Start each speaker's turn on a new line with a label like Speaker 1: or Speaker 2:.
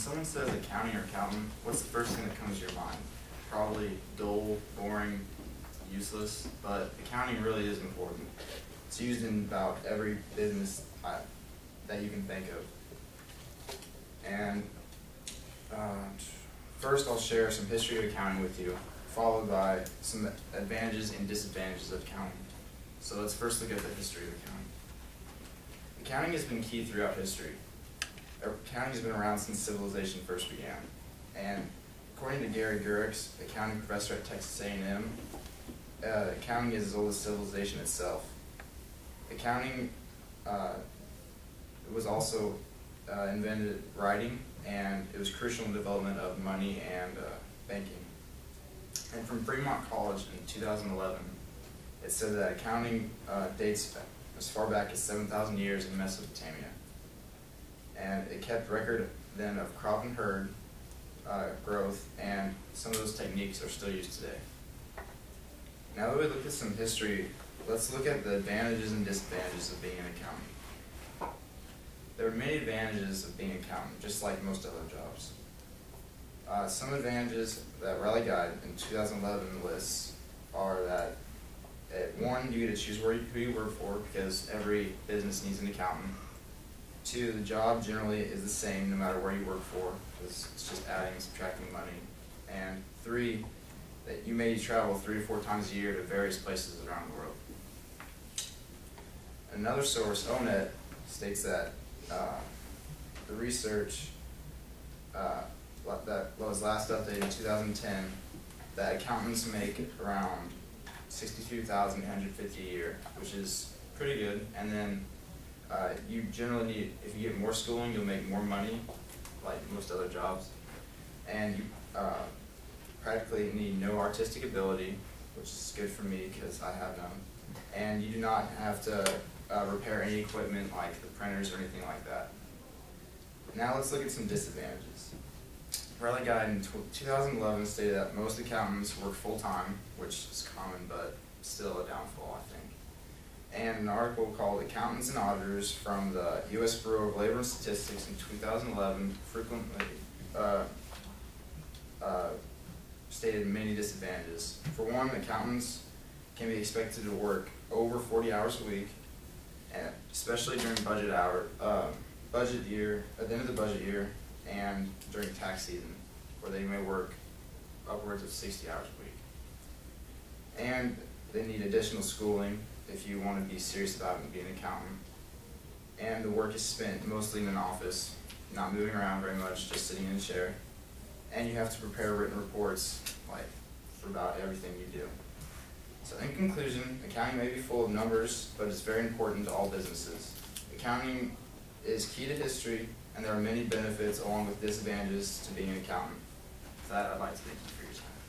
Speaker 1: someone says accounting or accountant, what's the first thing that comes to your mind? Probably dull, boring, useless, but accounting really is important. It's used in about every business type that you can think of. And uh, first, I'll share some history of accounting with you, followed by some advantages and disadvantages of accounting. So let's first look at the history of accounting. Accounting has been key throughout history. Accounting has been around since civilization first began. And according to Gary Gurix, accounting professor at Texas A&M, uh, accounting is as old as civilization itself. Accounting uh, was also uh, invented writing, and it was crucial in the development of money and uh, banking. And from Fremont College in 2011, it said that accounting uh, dates as far back as 7,000 years in Mesopotamia. And it kept record then of crop and herd uh, growth, and some of those techniques are still used today. Now that we look at some history, let's look at the advantages and disadvantages of being an accountant. There are many advantages of being an accountant, just like most other jobs. Uh, some advantages that Rally Guide in 2011 lists are that uh, one, you get to choose where you, who you work for because every business needs an accountant. Two, the job generally is the same no matter where you work for because it's just adding and subtracting money. And three, that you may travel three or four times a year to various places around the world. Another source, ONET, states that uh, the research uh, that was last updated in 2010 that accountants make around 62,850 a year, which is pretty good. And then uh, you generally need, if you get more schooling, you'll make more money, like most other jobs. And you uh, practically need no artistic ability, which is good for me because I have none. And you do not have to uh, repair any equipment like the printers or anything like that. Now let's look at some disadvantages. Rally Guide in 2011 stated that most accountants work full-time, which is common, but still a downfall, I think. And an article called Accountants and Auditors from the U.S. Bureau of Labor and Statistics in 2011 frequently uh, uh, stated many disadvantages. For one, accountants can be expected to work over 40 hours a week, and especially during budget hour, uh, budget year, at the end of the budget year, and during tax season, where they may work upwards of 60 hours a week. And they need additional schooling if you want to be serious about being an accountant. And the work is spent mostly in an office, not moving around very much, just sitting in a chair. And you have to prepare written reports, like, for about everything you do. So in conclusion, accounting may be full of numbers, but it's very important to all businesses. Accounting is key to history, and there are many benefits along with disadvantages to being an accountant. With that, I'd like to thank you for your time.